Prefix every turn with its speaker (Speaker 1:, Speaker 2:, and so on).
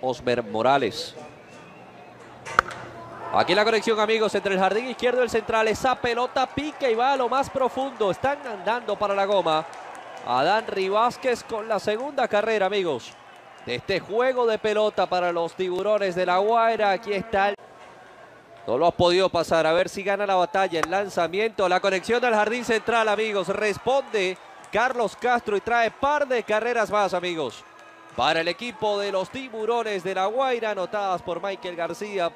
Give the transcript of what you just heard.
Speaker 1: Osmer Morales. Aquí la conexión, amigos, entre el jardín izquierdo y el central. Esa pelota pica y va a lo más profundo. Están andando para la goma. Adán Rivásquez con la segunda carrera, amigos. De este juego de pelota para los tiburones de la Guaira. Aquí está. No lo ha podido pasar. A ver si gana la batalla. El lanzamiento, la conexión al jardín central, amigos. Responde Carlos Castro y trae par de carreras más, amigos. Para el equipo de los tiburones de la Guaira, anotadas por Michael García.